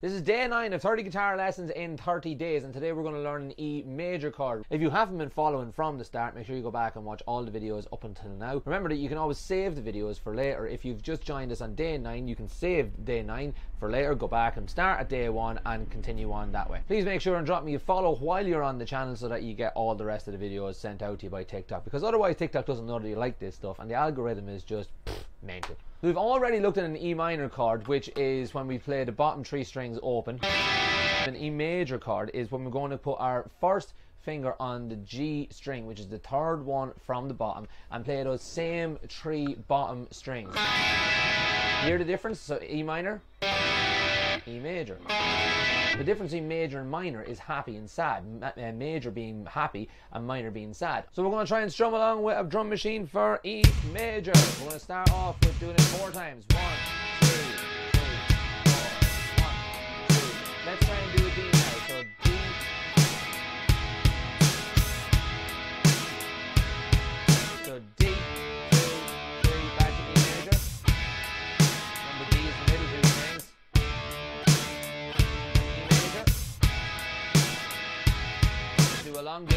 This is day 9 of 30 guitar lessons in 30 days and today we're going to learn an E major chord. If you haven't been following from the start, make sure you go back and watch all the videos up until now. Remember that you can always save the videos for later. If you've just joined us on day 9, you can save day 9 for later, go back and start at day 1 and continue on that way. Please make sure and drop me a follow while you're on the channel so that you get all the rest of the videos sent out to you by TikTok because otherwise TikTok doesn't know that you like this stuff and the algorithm is just mental. We've already looked at an E minor chord, which is when we play the bottom three strings open. An E major chord is when we're going to put our first finger on the G string, which is the third one from the bottom, and play those same three bottom strings. Hear the difference? So E minor, E major. The difference between major and minor is happy and sad. Ma- uh, major being happy and minor being sad. So we're going to try and strum along with a drum machine for E major. We're going to start off with doing it four times. One, a long D,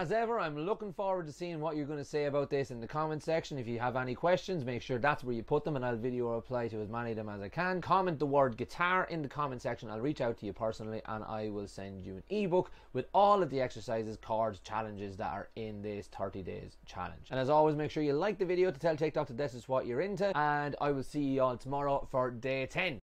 As ever, I'm looking forward to seeing what you're going to say about this in the comment section. If you have any questions, make sure that's where you put them and I'll video reply to as many of them as I can. Comment the word guitar in the comment section. I'll reach out to you personally and I will send you an ebook with all of the exercises, cards, challenges that are in this 30 days challenge. And as always, make sure you like the video to tell TikTok that this is what you're into and I will see you all tomorrow for day 10.